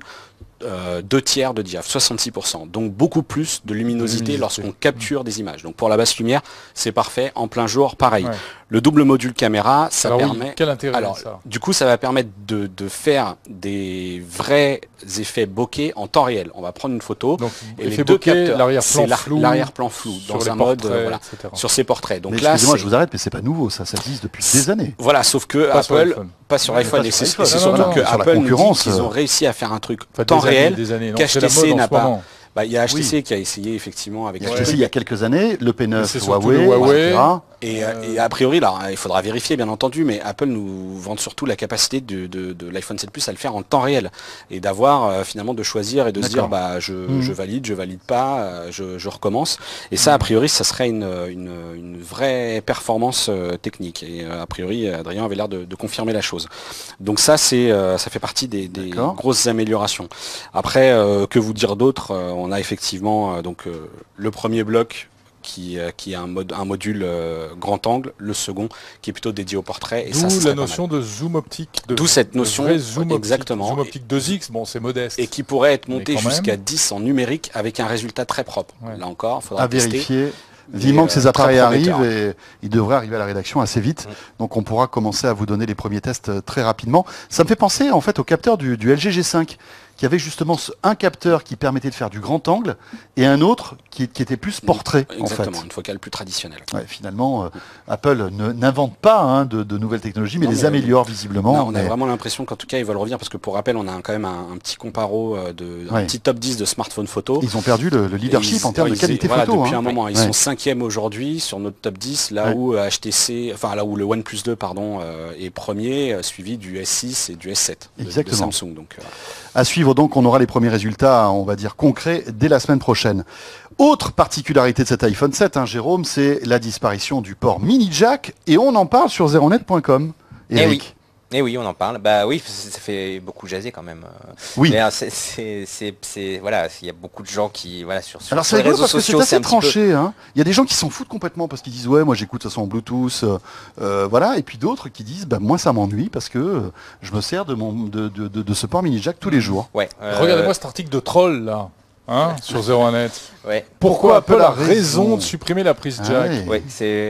euh, deux tiers de diaph, 66%. Donc beaucoup plus de luminosité, luminosité. lorsqu'on capture des images. Donc pour la basse lumière, c'est parfait. En plein jour, pareil. Ouais. Le double module caméra, ça Alors oui, permet... quel intérêt Alors, ça du coup, ça va permettre de, de faire des vrais effets bokeh en temps réel. On va prendre une photo Donc, et les deux bokeh, capteurs, l'arrière-plan c'est la- flou, l'arrière-plan flou sur dans les un mode euh, voilà, sur ces portraits. Donc Mais là, excusez-moi, c'est- je vous arrête, mais c'est pas nouveau, ça, ça existe depuis des années. voilà, sauf que Apple. Pas sur iPhone, pas et sur c'est iPhone. et c'est Non, surtout que la Apple nous dit qu'ils ont euh, réussi à faire un truc Enfin, temps réel. des années. Non, qu'HTC n'a pas. Bah, il y a HTC qui a essayé effectivement avec HTC il y a quelques années, le P9 c'est surtout Huawei, le Huawei. etc. Et, euh, et a priori, là, il faudra vérifier bien entendu, mais Apple nous vend surtout la capacité de, de- de l'iPhone 7 Plus à le faire en temps réel et d'avoir euh, finalement de choisir et de se dire bah je, Mhm. je valide, je valide pas, euh, je, je recommence. Et ça, a priori, ça serait une, une, une vraie performance euh, technique. Et euh, a priori, Adrien avait l'air de, de confirmer la chose. Donc ça, c'est euh, ça fait partie des, des grosses améliorations. Après, euh, que vous dire d'autre Euh, On a effectivement euh, donc euh, le premier bloc qui, euh, qui a un, mode, un module euh, grand angle, le second qui est plutôt dédié au portrait. Et ça, D'où la notion de zoom optique. de- D'où cette de notion, vrai zoom optique. exactement. Zoom optique 2x, bon, c'est modeste. Et qui pourrait être monté jusqu'à 10 en numérique avec un résultat très propre. Ouais. Là encore, il faudra à tester. vérifier. Vivement que ces appareils arrivent prometteur. et ils devraient arriver à la rédaction assez vite. Mm. Donc on pourra commencer à vous donner les premiers tests très rapidement. Ça me fait penser en fait au capteur du, du LG G5 qui avait justement un capteur qui permettait de faire du grand angle et un autre qui, qui était plus portrait en fait. Exactement, une focale plus traditionnelle. Ouais, finalement, euh, Apple n'invente pas hein, de, de nouvelles technologies, mais Non, les mais- améliore visiblement. On a vraiment l'impression qu'en tout cas ils veulent revenir parce que pour rappel on a quand même un, un petit comparo euh, de un Ouais. petit top 10 de smartphone photo. Ils ont perdu le, le leadership en termes de qualité voilà, photo. Depuis hein. un moment, ils Ouais. sont cinquièmes aujourd'hui sur notre top 10, là où euh, HTC, enfin là où le OnePlus 2 pardon euh, est premier, euh, suivi du S6 et du S7 de- de, Exactement. Samsung. Donc euh, À suivre donc, on aura les premiers résultats, on va dire concrets, dès la semaine prochaine. Autre particularité de cet iPhone 7, hein, Jérôme, c'est la disparition du port mini jack, et on en parle sur zeronet.com. Eh Eric. Et oui, on en parle. Bah oui, ça ça fait beaucoup jaser quand même. Oui. Mais, c'est- c'est, c'est, c'est- voilà, il y a beaucoup de gens qui, voilà, sur, sur, Alors sur c'est les rigolo réseaux parce que c'est assez peu- tranché. Hein. Il y a des gens qui s'en foutent complètement parce qu'ils disent ouais moi j'écoute de toute façon en Bluetooth, euh, euh, voilà, et puis d'autres qui disent bah moi ça m'ennuie parce que euh, je me sers de mon de, de- de- de ce port mini jack tous les jours. Ouais. euh, Regardez-moi cet article de troll là, hein, sur 01net. Ouais. Pourquoi Apple a raison raison de supprimer la prise Ah jack ouais.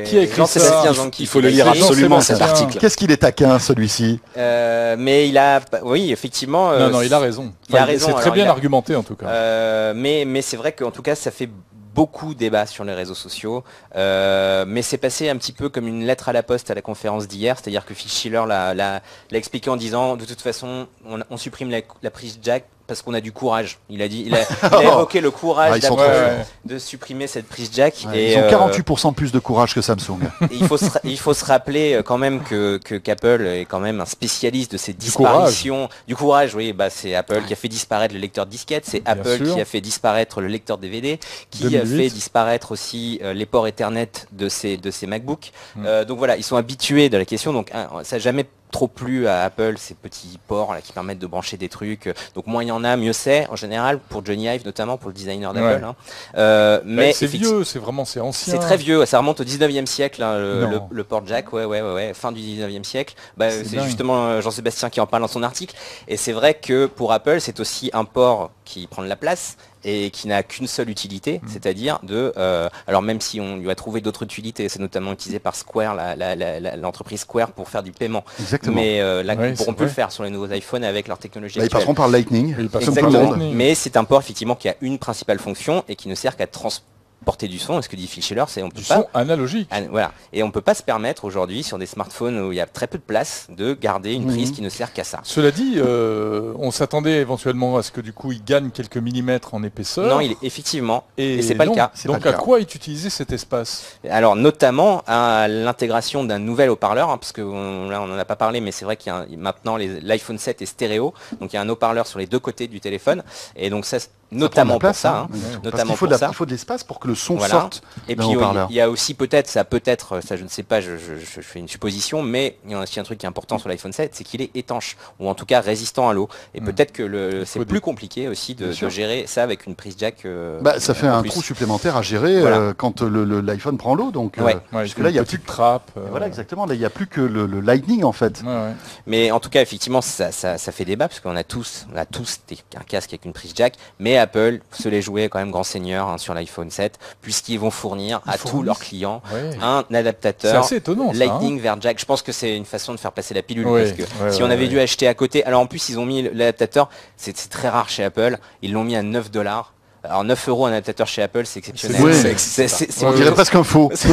Qui a écrit ça il faut le lire absolument cet article. Qu'est-ce qu'il est taquin celui-ci? Euh, mais il a, oui, effectivement. euh, Non, non, il a raison. il a Enfin, raison, C'est très bien a- argumenté en tout cas. Euh, mais mais c'est vrai qu'en tout cas, ça fait beaucoup débat sur les réseaux sociaux. Euh, mais c'est passé un petit peu comme une lettre à la poste à la conférence d'hier, c'est-à-dire que Phil Schiller l'a, expliqué en disant de toute façon, on, on supprime la, la prise jack parce qu'on a du courage. Il a dit, il a, [laughs] il a évoqué le courage Ah, de supprimer cette prise jack. Ouais, et, Ils ont euh, 48% plus de courage que Samsung. et [laughs] il, faut se, il faut se rappeler euh, quand même que, que qu'Apple est quand même un spécialiste de ces Du courage. disparitions. Du courage, oui, bah c'est Apple qui a fait disparaître le lecteur disquette, c'est Apple sûr. qui a fait disparaître le lecteur DVD, qui 2008. a fait disparaître aussi euh, les ports Ethernet de ces, de ces MacBooks. Mm. Euh, donc voilà, ils sont habitués de la question, donc hein, ça n'a jamais trop plu à Apple ces petits ports là qui permettent de brancher des trucs donc moins il y en a mieux c'est en général pour Johnny Ive notamment pour le designer d'Apple Ouais. hein. Euh, Mais mais c'est vieux, c'est vraiment c'est ancien. c'est très vieux, ça remonte au 19e siècle, hein, le, Non. le- le port jack, ouais, ouais, ouais, ouais, fin du 19e siècle. Bah, C'est justement euh, Jean-Sébastien qui en parle dans son article. Et c'est vrai que pour Apple, c'est aussi un port qui prend de la place et qui n'a qu'une seule utilité, Mm. c'est-à-dire de... euh, alors même si on lui a trouvé d'autres utilités, c'est notamment utilisé par Square, l'entreprise Square pour faire du paiement. Exactement. Mais euh, là, Ouais, ils pourront c'est plus le faire sur les nouveaux iPhones avec leur technologie Là, ils passeront par Lightning, Ils Exactement. monde. Lightning. Mais c'est un port effectivement qui a une principale fonction et qui ne sert qu'à transporter du son. Et ce que dit Phil Schiller, c'est on peut Du pas son analogique. voilà. Et on peut pas se permettre aujourd'hui sur des smartphones où il y a très peu de place de garder une prise Mhm. qui ne sert qu'à ça. Cela dit, euh, on s'attendait éventuellement à ce que du coup il gagne quelques millimètres en épaisseur. Non, il est effectivement. et, et c'est pas le cas. Donc à quoi est utilisé cet espace? Alors notamment à l'intégration d'un nouvel haut-parleur, hein, parce que on- là on n'en a pas parlé, mais c'est vrai qu'il y a un- maintenant l'iPhone 7 est stéréo, donc il y a un haut-parleur sur les deux côtés du téléphone, et donc ça notamment place, pour ça. hein. hein, Parce notamment qu'il faut, de pour la- ça. il faut de l'espace pour que le son Voilà. sorte. Et puis il y- a aussi peut-être, ça peut-être, ça je ne sais pas, je, je- je fais une supposition, mais il y a aussi un truc qui est important sur l'iPhone 7, c'est qu'il est étanche, ou en tout cas résistant à l'eau. Et Mm. peut-être que le, c'est plus compliqué aussi de, de gérer ça avec une prise jack. euh, Bah, ça fait un plus. trou supplémentaire à gérer Voilà. euh, quand le- le- l'iPhone prend l'eau. Donc, euh, Ouais. Ouais, puisque là, il y a plus petite trappe. euh, Voilà, exactement. Là, il n'y a plus que le, le Lightning, en fait. ouais. Mais en tout cas, effectivement, ça, ça- ça fait débat parce qu'on a tous, on a tous des- un casque avec une prise jack, mais Apple se les jouait quand même grand seigneur hein, sur l'iPhone 7, puisqu'ils vont fournir Ils à tous leurs clients un adaptateur assez étonnant. ça, hein. Lightning vers jack. Je pense que c'est une façon de faire passer la pilule parce que ouais, si ouais, on avait ouais. dû acheter à côté, alors en plus ils ont mis l'adaptateur, c'est c'est très rare chez Apple, ils l'ont mis à 9 dollars. Alors 9 euros un adaptateur chez Apple, c'est exceptionnel. Ouais. C'est- c'est- c'est- c'est- On dirait presque un faux. [laughs] c'est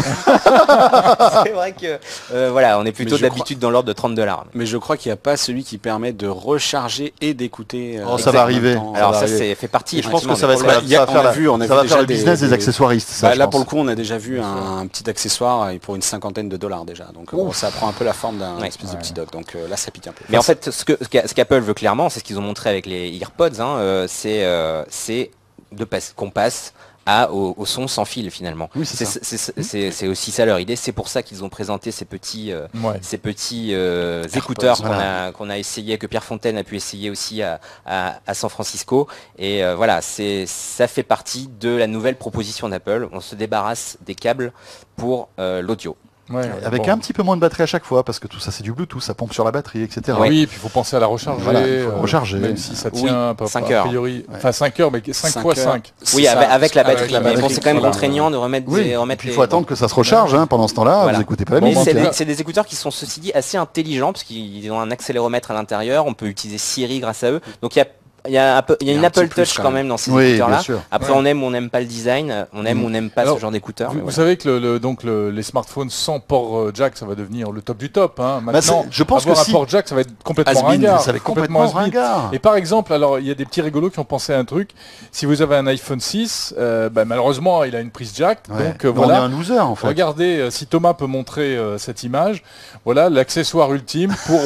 vrai que euh, voilà, on est plutôt d'habitude dans l'ordre de 30 dollars. Mais je crois qu'il n'y a pas celui qui permet de recharger et d'écouter. euh, Oh, ça va arriver. temps. Alors ça arriver. c'est fait partie. Et je pense que ça va, Bah, ça va faire, on a la- vu- on a ça vu va faire le business des, des- accessoiristes. ça, Bah, là pour le coup on a déjà vu un, un petit accessoire et pour une cinquantaine de dollars déjà. Donc bon, ça prend un peu la forme d'un Ouais. espèce de petit dock. Donc euh, là ça pique un peu. Mais en fait, ce qu'Apple veut clairement, c'est ce qu'ils ont montré avec les EarPods, hein, euh, c'est euh, c'est de passe- qu'on passe à, au, au son sans fil finalement. Oui, c'est aussi ça leur idée. C'est pour ça qu'ils ont présenté ces petits, euh, Ouais. ces petits euh, écouteurs qu'on voilà. a, essayé, que Pierre Fontaine a pu essayer aussi à, à- à San Francisco. Et euh, voilà, c'est ça fait partie de la nouvelle proposition d'Apple. On se débarrasse des câbles pour l'audio. Ouais, Avec bon. un petit peu moins de batterie à chaque fois, parce que tout ça c'est du Bluetooth, ça pompe sur la batterie, etc. Oui, et puis il faut penser à la recharger. Voilà, euh, recharger. Même si ça Oui, tient pas, cinq a heures. priori. Ouais. Enfin 5 heures, mais 5 Cinq fois heures. 5. Oui, avec, la Avec batterie. la mais bon, c'est quand même voilà. contraignant de remettre, Oui, des, et remettre puis il les- faut attendre que ça se recharge. hein, pendant ce temps-là, Voilà. vous écoutez pas la musique. Hein. des, c'est des écouteurs qui sont ceci dit assez intelligents parce qu'ils ont un accéléromètre à l'intérieur, on peut utiliser Siri grâce à eux. Donc il y a, il y a, il y une un Apple plus Touch quand quand même. dans ces Oui, écouteurs bien là. sûr. Après Ouais. on aime ou on n'aime pas le design, on aime Mm. ou on n'aime pas Alors, ce genre d'écouteurs. Vous, savez que le, le- donc le- les smartphones sans port euh, jack, ça va devenir le top du top. Hein. Bah, Maintenant, je pense avoir que un si- port jack, ça va être complètement ringard. Ça va être complètement ringard. Et par exemple, alors il y a des petits rigolos qui ont pensé à un truc. Si vous avez un iPhone 6, euh, bah, malheureusement il a une prise jack. Ouais. Donc euh, Mais On est voilà. un loser en fait. Regardez, euh, si Thomas peut montrer euh, cette image, voilà l'accessoire ultime pour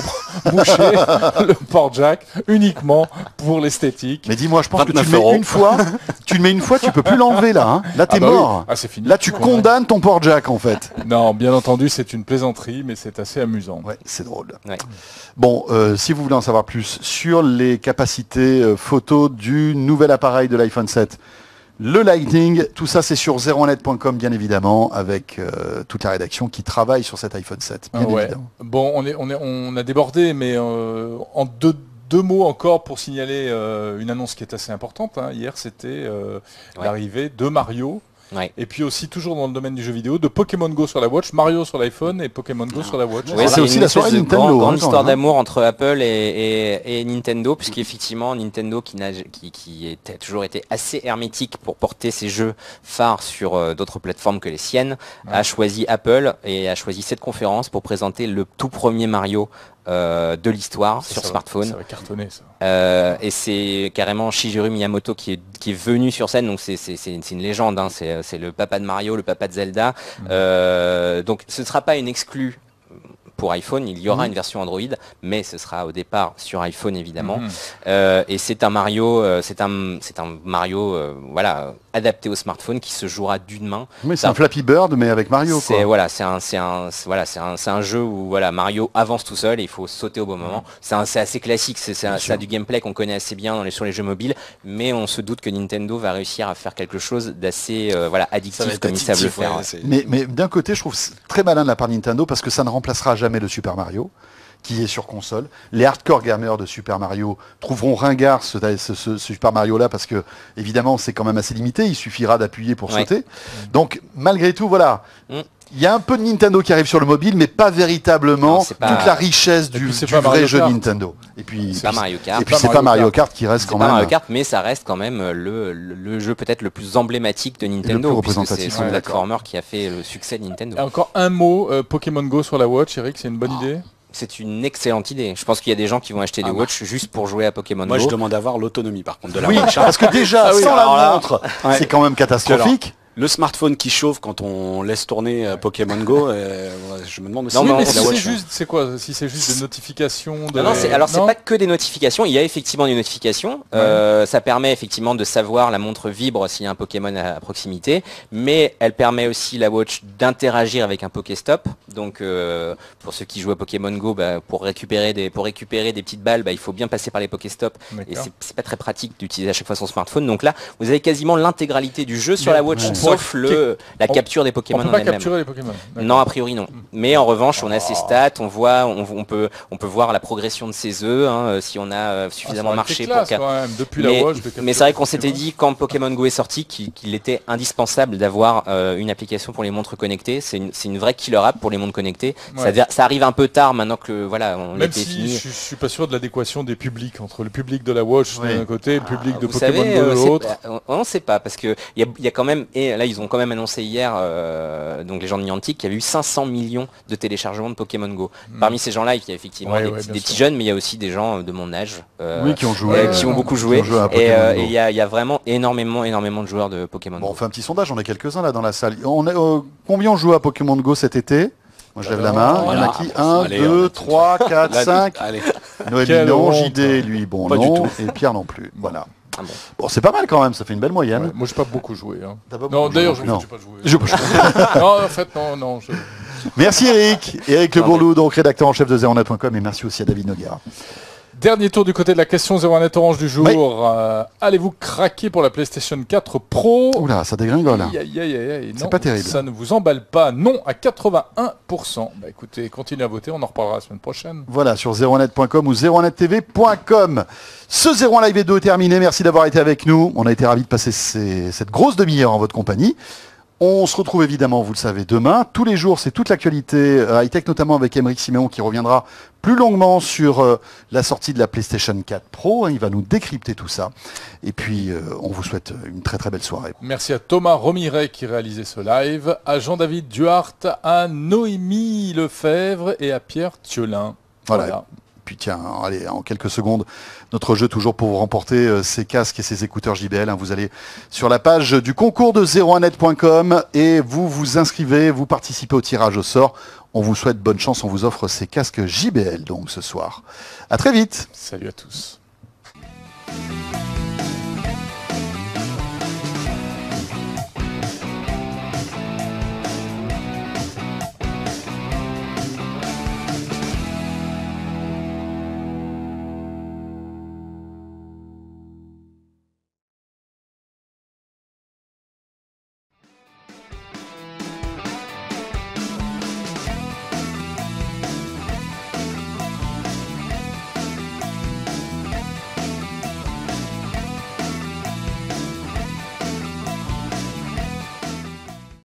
[laughs] boucher [laughs] le port jack uniquement pour l'esthétique. Mais dis-moi, je pense que tu le 29 mets euros. une fois, [laughs] tu le mets une fois, tu peux plus l'enlever là. hein. Là, t'es Ah bah oui. mort. Ah, c'est fini. Là, tu condamnes ton port jack en fait. Non, bien entendu, c'est une plaisanterie, mais c'est assez amusant. Ouais, c'est drôle. Ouais. Bon, euh, si vous voulez en savoir plus sur les capacités euh, photo du nouvel appareil de l'iPhone 7, le Lightning, tout ça c'est sur 01net.com bien évidemment, avec euh, toute la rédaction qui travaille sur cet iPhone 7, bien Ah ouais. évidemment. Bon, on, est, on, est, on a débordé, mais euh, en deux, deux mots encore pour signaler euh, une annonce qui est assez importante. hein. Hier, c'était euh, Ouais. l'arrivée de Mario. Ouais. Et puis aussi, toujours dans le domaine du jeu vidéo, de Pokémon Go sur la Watch, Mario sur l'iPhone et Pokémon Go sur la Watch. Ouais, c'est aussi la soirée de Nintendo, grande, hein, grande histoire hein. d'amour entre Apple et, et- et Nintendo, puisqu'effectivement Nintendo qui, n'a- qui, qui était- a toujours été assez hermétique pour porter ses jeux phares sur euh, d'autres plateformes que les siennes, a choisi Apple et a choisi cette conférence pour présenter le tout premier Mario euh, de l'histoire Ça sur va- smartphone. Ça va cartonner, ça. Euh, et c'est carrément Shigeru Miyamoto qui est, qui est venu sur scène, donc c'est une, légende, hein. c'est le papa de Mario, le papa de Zelda. Euh, donc ce ne sera pas une exclue pour iPhone, il y aura Mhm. une version Android, mais ce sera au départ sur iPhone évidemment. Mhm. Euh, et c'est un Mario, euh, c'est un, c'est un Mario, euh, voilà, adapté au smartphone qui se jouera d'une main. Oui, c'est un Flappy Bird mais avec Mario C'est quoi. voilà, c'est un, c'est un, c'est- voilà, c'est un, c'est un jeu où voilà, Mario avance tout seul et il faut sauter au bon moment. C'est un- c'est assez classique, c'est c'est un- Bien ça du gameplay qu'on connaît assez bien dans les, sur les jeux mobiles, mais on se doute que Nintendo va réussir à faire quelque chose d'assez euh, voilà addictif comme ils savent le faire. ouais, Mais, mais d'un côté, je trouve très malin de la part de Nintendo parce que ça ne remplacera jamais le Super Mario qui est sur console. Les hardcore gamers de Super Mario trouveront ringard ce, ce- ce- ce Super Mario là parce que évidemment c'est quand même assez limité, il suffira d'appuyer pour Ouais. sauter. Donc malgré tout, voilà. Mm. Il y a un peu de Nintendo qui arrive sur le mobile, mais pas véritablement Non, c'est pas- toute la richesse du, vrai Mario jeu Kart. Nintendo. Et puis, C'est pas Mario Kart. et puis pas c'est pas Mario Kart qui reste C'est quand pas même. Mario Kart, mais ça reste quand même euh, le, le, le jeu peut-être le plus emblématique de Nintendo, plus puisque représentatif, c'est ce d'accord. platformer qui a fait le succès de Nintendo. Et encore un mot, euh, Pokémon Go sur la Watch, Eric, c'est une bonne Oh. idée? C'est une excellente idée. Je pense qu'il y a des gens qui vont acheter des Ah bah. Watch juste pour jouer à Pokémon Moi Go. je demande à voir l'autonomie par contre de la Oui, Watch, hein. parce que déjà, Ah oui, sans la montre, ouais. c'est quand même catastrophique. Le smartphone qui chauffe quand on laisse tourner euh, Pokémon Go, euh, ouais, je me demande aussi Non, mais si c'est Watch, juste, c'est quoi Si c'est juste des notifications de... Non, non, c'est- alors c'est Non pas que des notifications, il y a effectivement des notifications. Euh, ça permet effectivement de savoir la montre vibre s'il y a un Pokémon à, à proximité, mais elle permet aussi la Watch d'interagir avec un Pokéstop. Donc euh, pour ceux qui jouent à Pokémon Go, bah, pour récupérer des pour récupérer des petites balles, bah, il faut bien passer par les Pokéstop et D'accord. c'est c'est pas très pratique d'utiliser à chaque fois son smartphone. Donc là, vous avez quasiment l'intégralité du jeu sur la Watch, sauf le la on- capture des On Pokémon peut en pas elle-même. capturer les Pokémon. Non, a priori non. Mais en revanche, on a ses Ah. stats, on voit, on, on peut, on peut voir la progression de ses œufs, hein, euh, si on a euh, Ah, suffisamment marché classe, pour. quand même, depuis Mais, la de mais c'est vrai qu'on s'était dit quand Pokémon Go est sorti qu'il était indispensable d'avoir euh, une application pour les montres connectées. C'est une, vraie killer app pour les montres connectées. Ça, Ouais. ver- ça arrive un peu tard maintenant que voilà, on Même était si fini. je, je suis pas sûr de l'adéquation des publics entre le public de la Watch d'un côté et le public de Vous Pokémon savez, Go de l'autre. on ne sait pas parce que il y, y a quand même et là ils ont quand même annoncé hier euh, donc les gens de Niantic qu'il y avait eu 500 millions de téléchargements de Pokémon Go. Parmi ces gens-là, il y a effectivement Hmm. Ouais, des, ouais, petits- jeunes, mais il y a aussi des gens de mon âge euh, Oui, qui ont joué. euh, qui ont ouais. beaucoup joué. ont joué et euh, il y, a- y a vraiment énormément, énormément de joueurs de Pokémon Bon, on Go. fait un petit sondage, on est quelques-uns là dans la salle. On est, euh, combien on joue à Pokémon Go cet été? Moi je lève la main. Il y en a Voilà. qui 1, Allez, on 2, a tout 3, 4, Là, 5. Allez, Noémie Quelle non. JD lui bon Pas du non, tout. et Pierre non plus. Voilà. Ah bon. Bon, c'est pas mal quand même, ça fait une belle moyenne. Ouais, moi, j'ai pas beaucoup joué. hein. Non, d'ailleurs, je n'ai pas joué. Je- [laughs] non, en fait, non, non. je- Merci Eric, Eric Le Bourlou, donc rédacteur en chef de Zeronet.com et merci aussi à David Noguera. Dernier tour du côté de la question 01net Orange du jour. Oui. Euh, Allez-vous craquer pour la PlayStation 4 Pro Oula, ça dégringole. hein. C'est pas terrible. Ça ne vous emballe pas. Non, à 81%. Bah écoutez, continuez à voter, on en reparlera la semaine prochaine. Voilà, sur zeronet.com ou zeronettv.com. Ce 01 Live 2 est terminé. Merci d'avoir été avec nous. On a été ravis de passer ces- cette grosse demi-heure en votre compagnie. On se retrouve évidemment, vous le savez, demain. Tous les jours, c'est toute l'actualité euh, high-tech, notamment avec Émeric Siméon qui reviendra plus longuement sur euh, la sortie de la PlayStation 4 Pro. hein. Il va nous décrypter tout ça. Et puis, euh, on vous souhaite une très très belle soirée. Merci à Thomas Romiret qui réalisait ce live, à Jean-David Duhart, à Noémie Lefebvre et à Pierre Thiolin. Voilà. Puis tiens, allez, en quelques secondes, notre jeu toujours pour vous remporter euh, ces casques et ces écouteurs JBL. hein. Vous allez sur la page du concours de 01net.com et vous vous inscrivez, vous participez au tirage au sort. On vous souhaite bonne chance, on vous offre ces casques JBL donc ce soir. À très vite Salut à tous.